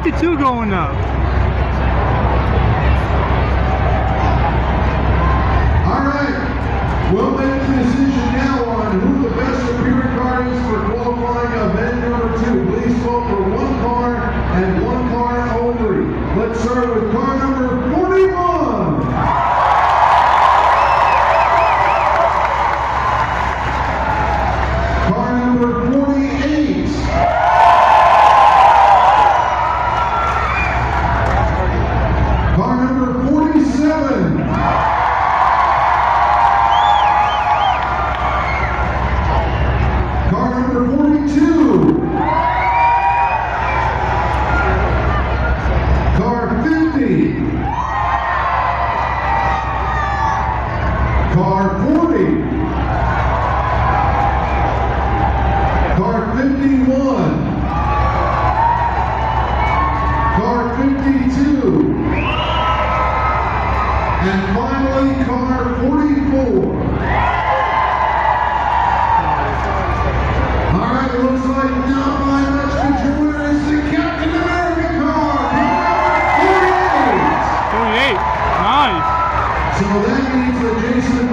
552 going up. All right, we'll make the decision now on who the best appearing car is for qualifying event number two. Please vote for one car and one car only. Let's start with car number 41. Car number 48. Car 40. Car 51. Car 52. And finally, car 44. All right, it looks like now much the is the Captain America car, car 48. Nice. So that means that Jason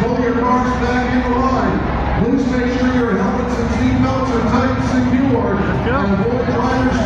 pull your cars back into line. Please make sure your helmets and seat belts are tight and secure. And avoid drivers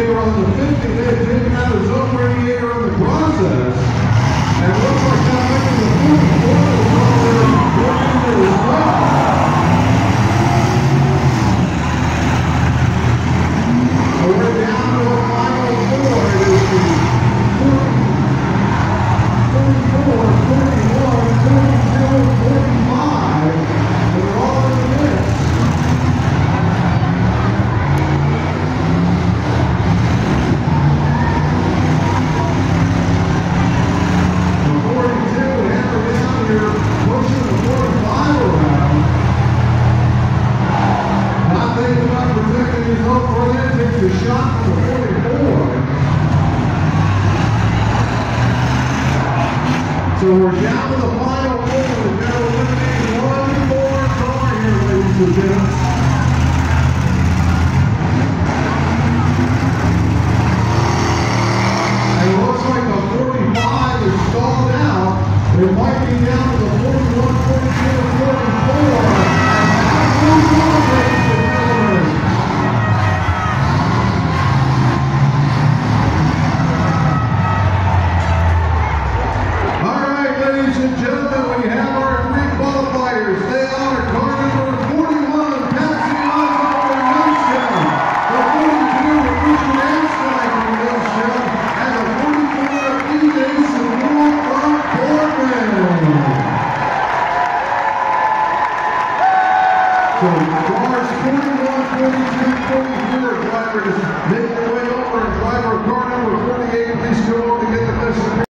get around the 50, they didn't have his own radiator in the process. And it looks like that thing is a We're down to the final four. We've got to one more car here, ladies and gentlemen. 41-43-44. Drivers, make your way over. Driver car number 48, please come over to get the best